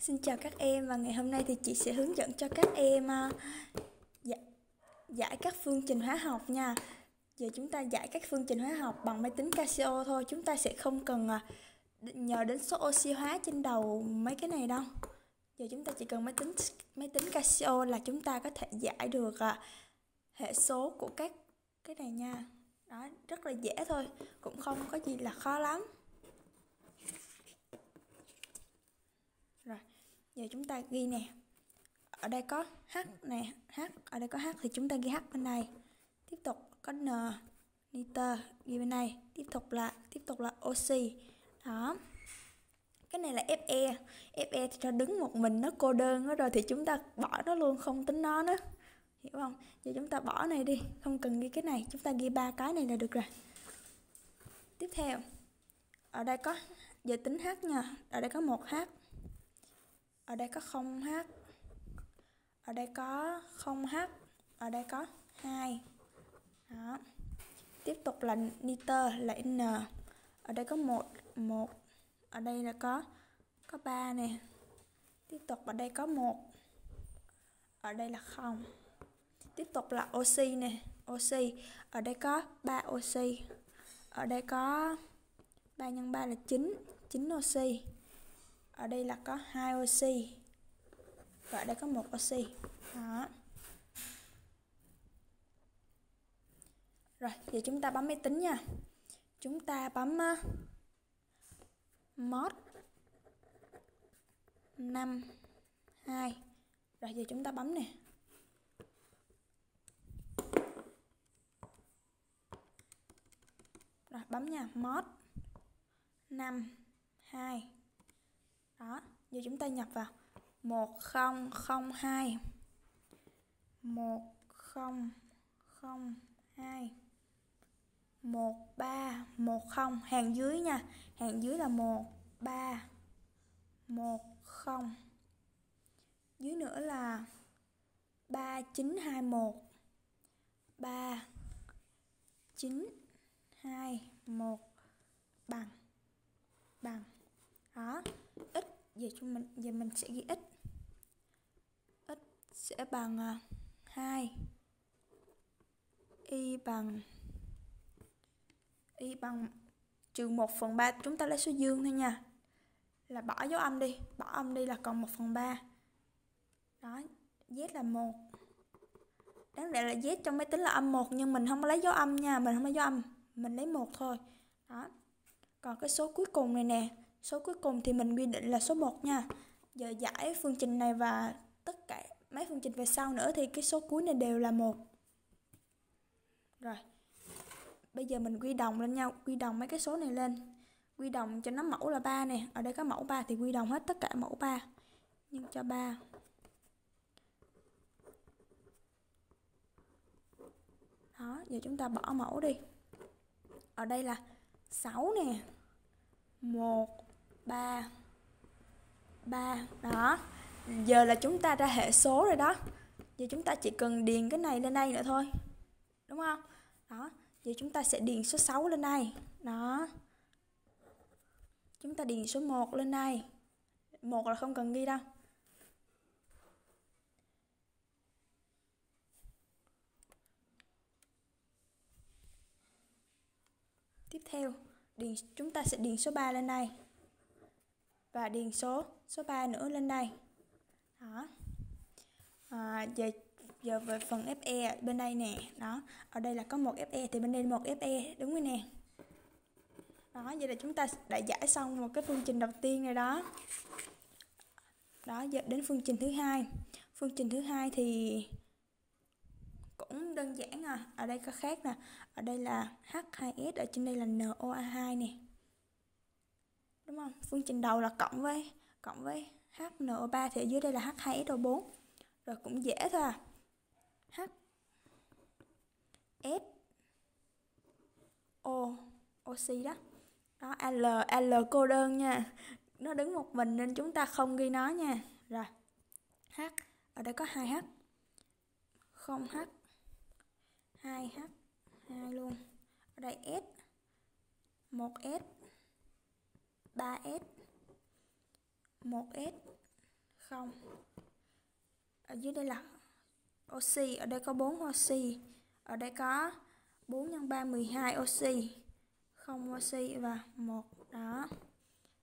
Xin chào các em và ngày hôm nay thì chị sẽ hướng dẫn cho các em uh, giải, giải các phương trình hóa học nha. Giờ chúng ta giải các phương trình hóa học bằng máy tính Casio thôi, chúng ta sẽ không cần uh, nhờ đến số oxy hóa trên đầu mấy cái này đâu. Giờ chúng ta chỉ cần máy tính máy tính Casio là chúng ta có thể giải được uh, hệ số của các cái này nha. Đó, rất là dễ thôi, cũng không có gì là khó lắm. Giờ chúng ta ghi nè. Ở đây có h nè, h, ở đây có h thì chúng ta ghi h bên này. Tiếp tục có n, nitơ, ghi bên này. Tiếp tục là, tiếp tục là oxy. Đó. Cái này là fe. Fe thì cho đứng một mình nó cô đơn đó rồi thì chúng ta bỏ nó luôn, không tính nó nữa. Hiểu không? Giờ chúng ta bỏ này đi, không cần ghi cái này. Chúng ta ghi ba cái này là được rồi. Tiếp theo, ở đây có, giờ tính h nha. Ở đây có một h ở đây có 0h ở đây có 0h ở đây có 2 đó. Tiếp tục là nitơ, là n. Ở đây có một một. Ở đây là có có 3 nè. Tiếp tục ở đây có một. Ở đây là không. Tiếp tục là oxy nè. Oxy. Ở đây có 3 oxy. Ở đây có 3 nhân 3 là 9 9 oxy ở đây là có hai oxy. Và ở đây có một oxy. Đó. Rồi giờ chúng ta bấm máy tính nha. Chúng ta bấm uh, mod 5 2 rồi giờ chúng ta bấm nè. Rồi bấm nha mod 5 2 đó, giờ chúng ta nhập vào 1002 1002 1310 hàng dưới nha. Hàng dưới là 1310 dưới nữa là 3921 3 9 2 1 bằng. Bằng đó x giờ chúng mình, giờ mình sẽ ghi x x sẽ bằng à, 2 y bằng y bằng trừ 1 phần 3 chúng ta lấy số dương thôi nha. Là bỏ dấu âm đi. Bỏ âm đi là còn 1 phần 3 đó, z là 1 đáng lẽ là z trong máy tính là âm 1 nhưng mình không có lấy dấu âm nha. Mình không có dấu âm. Mình lấy một thôi. Đó. Còn cái số cuối cùng này nè. Số cuối cùng thì mình quy định là số 1 nha. Giờ giải phương trình này và tất cả mấy phương trình về sau nữa thì cái số cuối này đều là một. Rồi. Bây giờ mình quy đồng lên nhau, quy đồng mấy cái số này lên. Quy đồng cho nó mẫu là 3 nè, ở đây có mẫu 3 thì quy đồng hết tất cả mẫu 3. Nhưng cho 3. Đó, giờ chúng ta bỏ mẫu đi. Ở đây là 6 nè. 1 3 3 đó. Giờ là chúng ta ra hệ số rồi đó. Giờ chúng ta chỉ cần điền cái này lên đây nữa thôi. Đúng không? Đó, giờ chúng ta sẽ điền số 6 lên đây. Đó. Chúng ta điền số 1 lên đây. Một là không cần ghi đâu. Tiếp theo, điền, chúng ta sẽ điền số 3 lên đây và điền số số 3 nữa lên đây. Đó. À, giờ giờ về phần FE bên đây nè. Đó. Ở đây là có một FE thì bên đây một FE đúng rồi nè. Đó vậy là chúng ta đã giải xong một cái phương trình đầu tiên này đó. Đó giờ đến phương trình thứ hai. Phương trình thứ hai thì cũng đơn giản à. Ở đây có khác nè. Ở đây là H2S ở trên đây là NOA2 nè đúng không? Phương trình đầu là cộng với cộng với HNO3 thì ở dưới đây là H2SO4 rồi cũng dễ thôi à. H S O oxy đó. Đó, L L cô đơn nha. Nó đứng một mình nên chúng ta không ghi nó nha. Rồi, H, ở đây có 2H 0H 2H 2 luôn. Ở đây S 1S 3S 1S 0 ở dưới đây là oxy ở đây có 4 oxy ở đây có 4 x 3 12 oxy 0 oxy và 1 đó.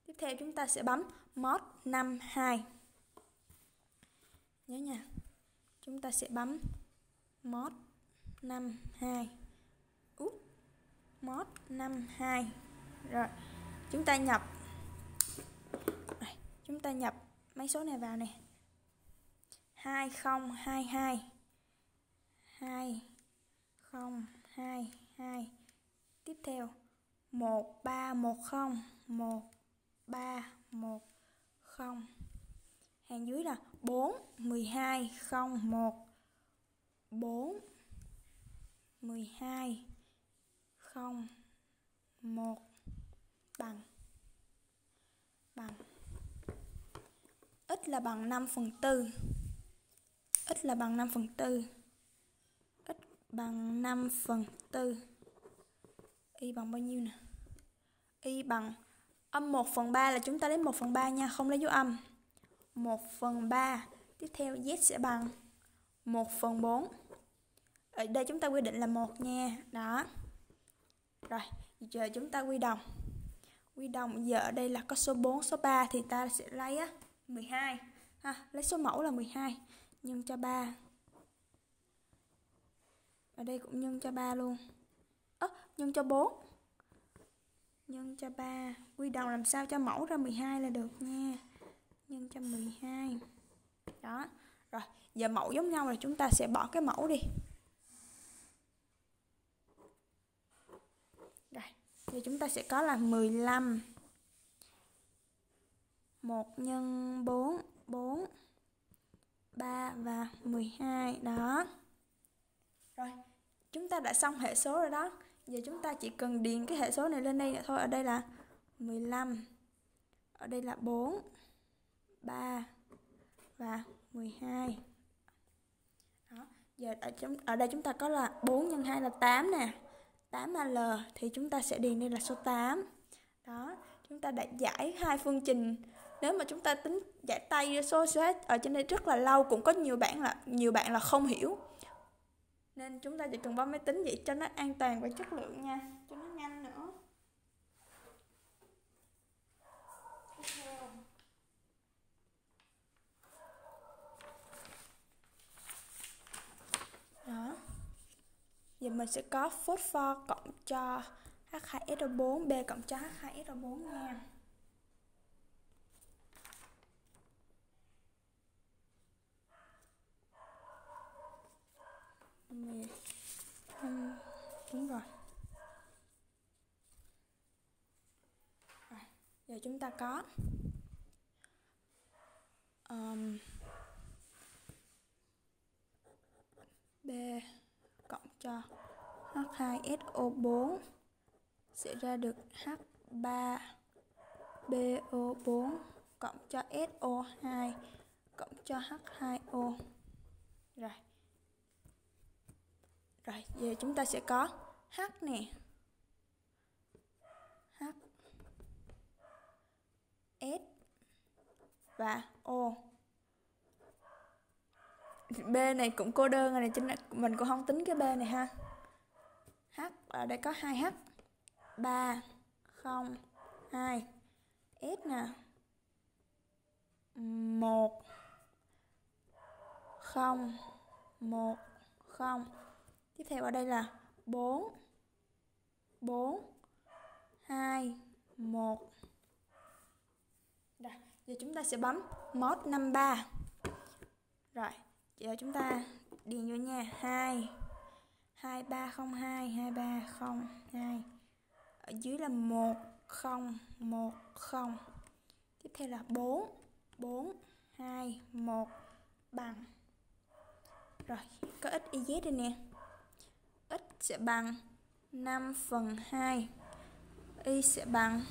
Tiếp theo chúng ta sẽ bấm mod 52 nhớ nha. Chúng ta sẽ bấm mod 52 úp, mod 52 rồi, chúng ta nhập này, chúng ta nhập mấy số này vào nè. 2022 2022 tiếp theo 1310 1310 hàng dưới là 4 12 01 4 12 0 1 bằng. X là bằng 5 phần 4 x là bằng 5 phần 4 x bằng 5 phần 4 y bằng bao nhiêu nè? Y bằng âm 1 phần 3 là chúng ta lấy 1 phần 3 nha, không lấy dấu âm. 1 phần 3 tiếp theo z sẽ bằng 1 phần 4 ở đây chúng ta quy định là 1 nha. Đó. Rồi, giờ chúng ta quy đồng. Quy đồng, giờ ở đây là có số 4 số 3 thì ta sẽ lấy á. 12 ha lấy số mẫu là 12 nhân cho 3 ở đây cũng nhân cho 3 luôn. À, nhân cho 4 nhân cho 3 quy đồng làm sao cho mẫu ra 12 là được nha. Nhân cho 12 đó rồi giờ mẫu giống nhau là chúng ta sẽ bỏ cái mẫu đi. Rồi thì chúng ta sẽ có là 15 1 nhân 4 4 3 và 12 đó. Rồi chúng ta đã xong hệ số rồi đó. Giờ chúng ta chỉ cần điền cái hệ số này lên đây nữa thôi. Ở đây là 15 ở đây là 4 3 và 12 đó giờ ở, chúng ở đây chúng ta có là 4 nhân 2 là 8 nè. 8L thì chúng ta sẽ điền đây là số 8 đó chúng ta đã giải hai phương trình nếu mà chúng ta tính giải tay số xét ở trên đây rất là lâu, cũng có nhiều bạn là, nhiều bạn là không hiểu. Nên chúng ta chỉ cần bấm máy tính vậy cho nó an toàn và chất lượng nha, cho nó nhanh nữa. Đó. Giờ mình sẽ có phosphor cộng cho H2SO4 B cộng cho H2SO4 nha mười không đúng rồi rồi giờ chúng ta có. Um, b cộng cho H2SO4 sẽ ra được H3BO4 cộng cho SO2 cộng cho H2O rồi. Rồi, giờ chúng ta sẽ có H nè. H S và O. B này cũng cô đơn rồi này chính là mình cũng không tính cái B này ha. H à, ở đây có 2H. 3 0 2 S nè. 1 0 1 0 Tiếp theo ở đây là 4 4 2 1 giờ chúng ta sẽ bấm mod 53 Rồi, giờ chúng ta điền vô nha. 2 2302 2302 Ở dưới là 1010 Tiếp theo là 4 4 2 1 bằng. Rồi, có ít y z đây nè. X sẽ bằng 5 phần 2 y sẽ bằng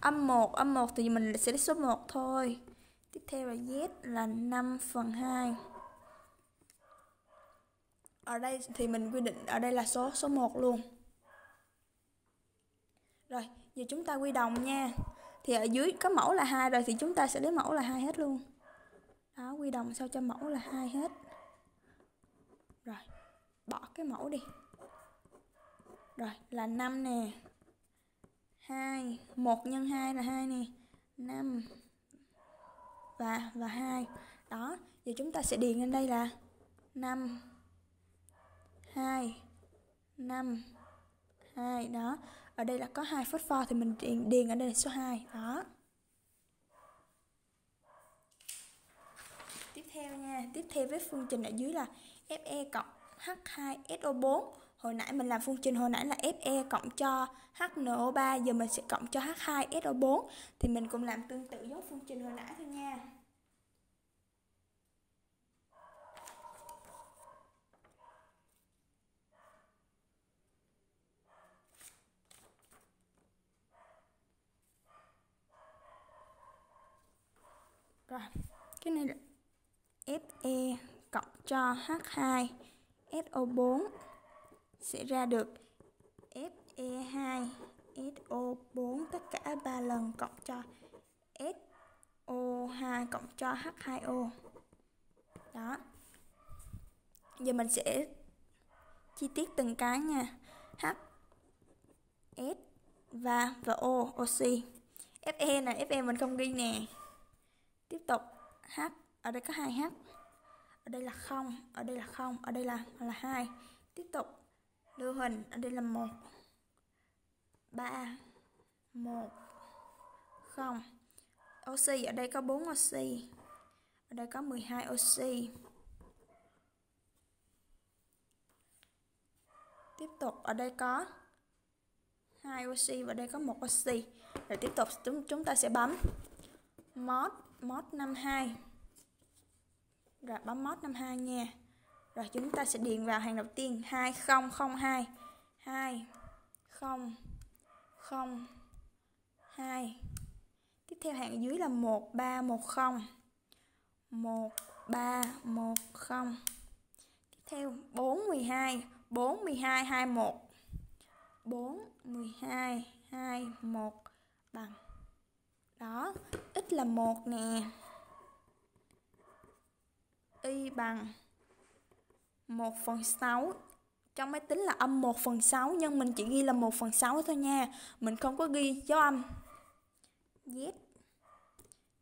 âm 1 âm 1 thì mình sẽ lấy số 1 thôi. Tiếp theo là z là 5 phần 2 ở đây thì mình quy định ở đây là số số 1 luôn. Rồi, giờ chúng ta quy đồng nha. Thì ở dưới có mẫu là hai rồi thì chúng ta sẽ lấy mẫu là hai hết luôn. Đó, quy đồng sao cho mẫu là hai hết. Rồi, bỏ cái mẫu đi. Rồi, là 5 nè. 2 1 nhân 2 là 2 nè. 5 và và 2 đó giờ chúng ta sẽ điền lên đây là 5 2 5 2 đó ở đây là có hai phốt pho thì mình điền, điền ở đây là số 2 đó. Tiếp theo nha tiếp theo với phương trình ở dưới là Fe cộng H2SO4 hồi nãy mình làm phương trình hồi nãy là Fe cộng cho HNO3 giờ mình sẽ cộng cho H2SO4 thì mình cũng làm tương tự giống phương trình hồi nãy thôi nha. Rồi, cái này là Fe cộng cho H2 SO4 sẽ ra được Fe2 SO4 tất cả 3 lần cộng cho SO2 cộng cho H2O. Đó. Giờ mình sẽ chi tiết từng cái nha. H S và và O oxy. Fe này Fe mình không ghi nè. Tiếp tục H ở đây có 2 H. Ở đây là 0, ở đây là 0, ở đây là là 2. Tiếp tục lưu hình ở đây là 1 3 1 0 Oxy ở đây có 4 oxy. Ở đây có 12 oxy. Tiếp tục, ở đây có 2 oxy và đây có một oxy. Rồi tiếp tục, chúng chúng ta sẽ bấm mod mod 52 rồi bấm mod 52 nha rồi chúng ta sẽ điền vào hàng đầu tiên 2002 2 0 0 2 tiếp theo hàng dưới là 1310 1310 tiếp theo 412 412 21 412 21 bằng. Đó x là 1 nè, y bằng. 1 phần 6 trong máy tính là âm 1 phần 6 nhưng mình chỉ ghi là 1 phần 6 thôi nha. Mình không có ghi dấu âm. Z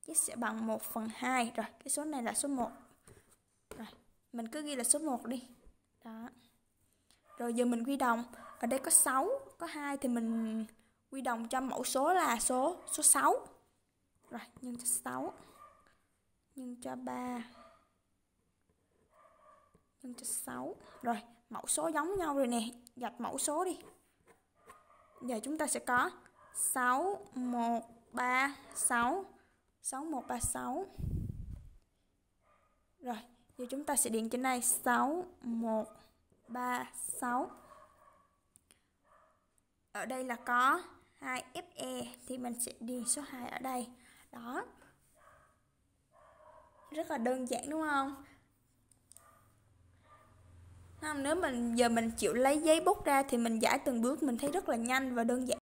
z sẽ bằng 1 phần 2 rồi cái số này là số 1 rồi mình cứ ghi là số 1 đi. Đó. Rồi giờ mình quy đồng. Ở đây có 6 có 2 thì mình quy đồng cho mẫu số là số số 6 rồi, nhân cho 6 Nhân cho 3 Nhân cho 6 Rồi, mẫu số giống nhau rồi nè. Gạch mẫu số đi. Giờ chúng ta sẽ có 6, 1, 3, 6 6, 1, 3, 6 Rồi, giờ chúng ta sẽ điền trên đây. 6, 1, 3, 6 Ở đây là có 2 FE Thì mình sẽ điền số 2 ở đây. Đó. Rất là đơn giản đúng không? Không, nếu mình giờ mình chịu lấy giấy bút ra thì mình giải từng bước, mình thấy rất là nhanh và đơn giản.